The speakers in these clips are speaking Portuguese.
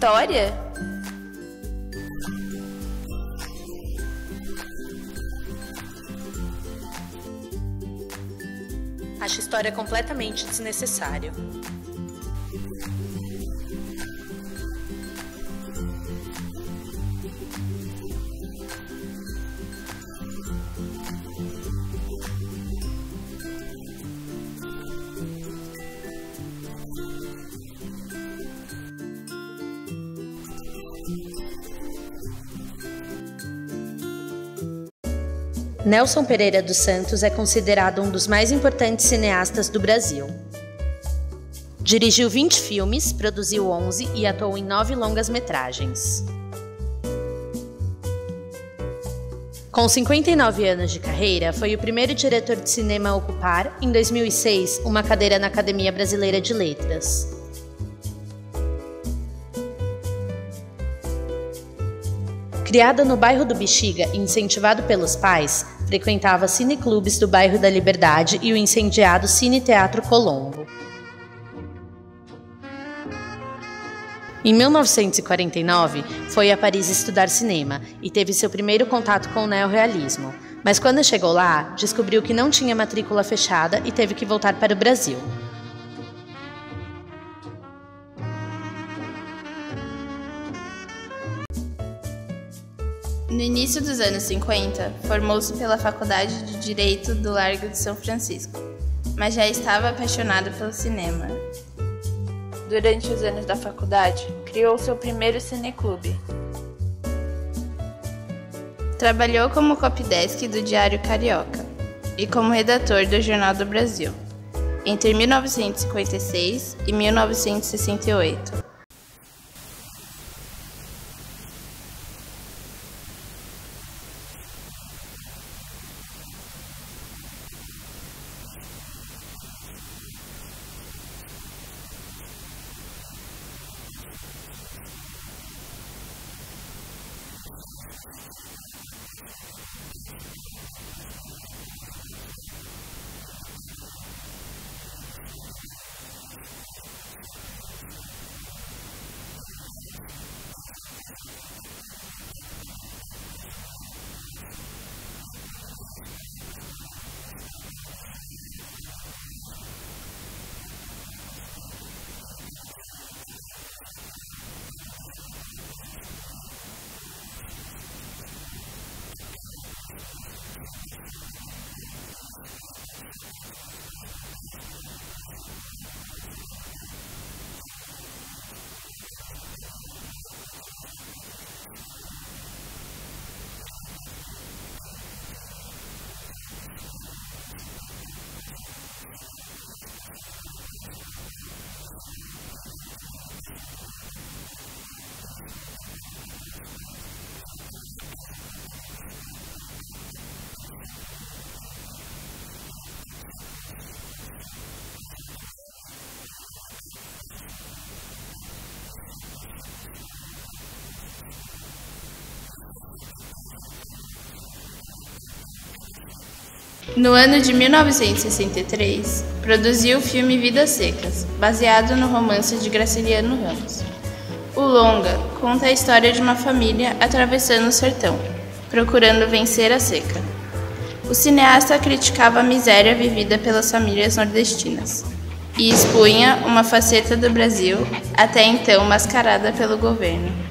História? Acho história completamente desnecessário. Nelson Pereira dos Santos é considerado um dos mais importantes cineastas do Brasil. Dirigiu 20 filmes, produziu 11 e atuou em 9 longas-metragens. Com 59 anos de carreira, foi o primeiro diretor de cinema a ocupar, em 2006, uma cadeira na Academia Brasileira de Letras. Criado no bairro do Bexiga e incentivado pelos pais, frequentava cineclubes do bairro da Liberdade e o incendiado Cine Teatro Colombo. Em 1949, foi a Paris estudar cinema e teve seu primeiro contato com o neorrealismo. Mas quando chegou lá, descobriu que não tinha matrícula fechada e teve que voltar para o Brasil. No início dos anos 50, formou-se pela Faculdade de Direito do Largo de São Francisco, mas já estava apaixonado pelo cinema. Durante os anos da faculdade, criou seu primeiro cineclube. Trabalhou como copydesk do Diário Carioca e como redator do Jornal do Brasil, entre 1956 e 1968. ハハハハ! No ano de 1963, produziu o filme Vidas Secas, baseado no romance de Graciliano Ramos. O longa conta a história de uma família atravessando o sertão, procurando vencer a seca. O cineasta criticava a miséria vivida pelas famílias nordestinas e expunha uma faceta do Brasil até então mascarada pelo governo.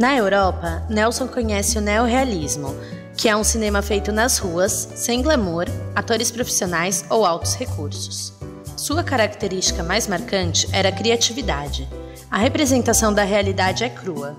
Na Europa, Nelson conhece o neorrealismo, que é um cinema feito nas ruas, sem glamour, atores profissionais ou altos recursos. Sua característica mais marcante era a criatividade. A representação da realidade é crua.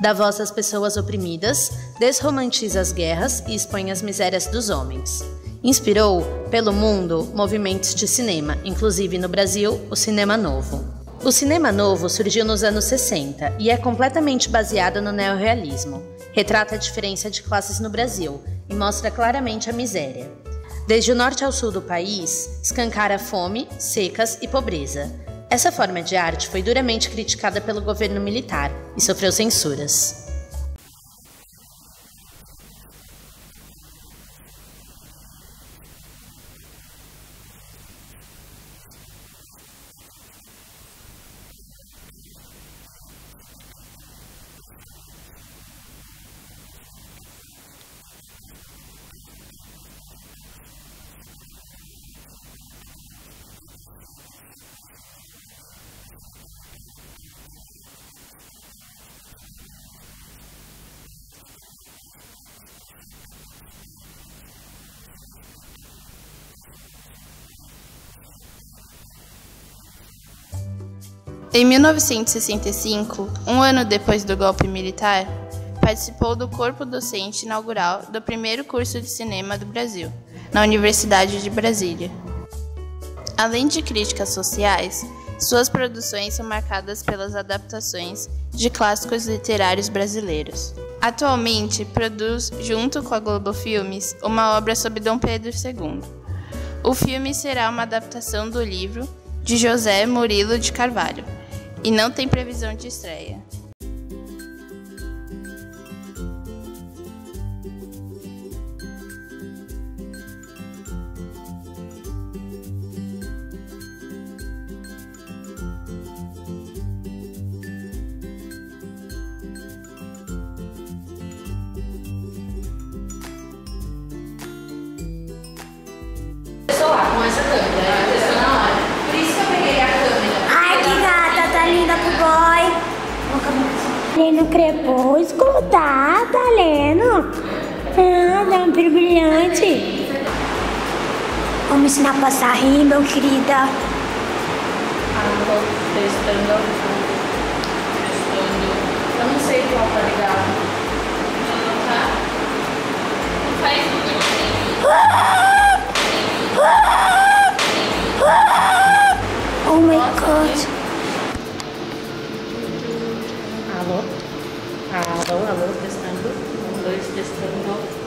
Dá voz às pessoas oprimidas, desromantiza as guerras e expõe as misérias dos homens. Inspirou, pelo mundo, movimentos de cinema, inclusive no Brasil, o Cinema Novo. O cinema novo surgiu nos anos 60 e é completamente baseado no neorrealismo. Retrata a diferença de classes no Brasil e mostra claramente a miséria. Desde o norte ao sul do país, escancara fome, secas e pobreza. Essa forma de arte foi duramente criticada pelo governo militar e sofreu censuras. Em 1965, um ano depois do golpe militar, participou do corpo docente inaugural do primeiro curso de cinema do Brasil, na Universidade de Brasília. Além de críticas sociais, suas produções são marcadas pelas adaptações de clássicos literários brasileiros. Atualmente, produz, junto com a Globo Filmes, uma obra sobre Dom Pedro II. O filme será uma adaptação do livro de José Murilo de Carvalho, e não tem previsão de estreia. Lendo Crepúsculo, tá? Tá lendo? Ah, um brilhante. Vamos ensinar a passar rir, meu querida. Testando. Testando. Eu não sei qual tá ligado. Não tá? Não faz Oh my god. Alô? Alô, alô, testando. Um, dois, testando.